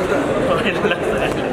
Why